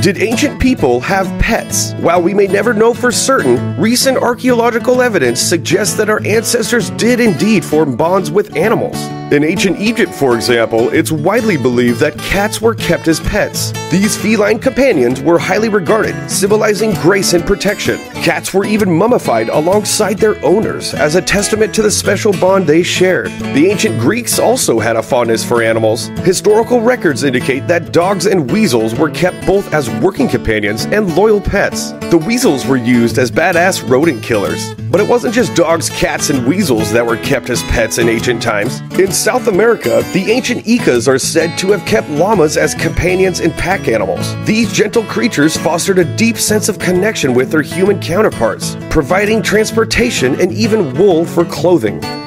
Did ancient people have pets? While we may never know for certain, recent archaeological evidence suggests that our ancestors did indeed form bonds with animals. In ancient Egypt, for example, it's widely believed that cats were kept as pets. These feline companions were highly regarded, symbolizing grace and protection. Cats were even mummified alongside their owners as a testament to the special bond they shared. The ancient Greeks also had a fondness for animals. Historical records indicate that dogs and weasels were kept both as working companions and loyal pets. The weasels were used as badass rodent killers. But it wasn't just dogs, cats, and weasels that were kept as pets in ancient times. In South America, the ancient Incas are said to have kept llamas as companions and pack animals. These gentle creatures fostered a deep sense of connection with their human counterparts, providing transportation and even wool for clothing.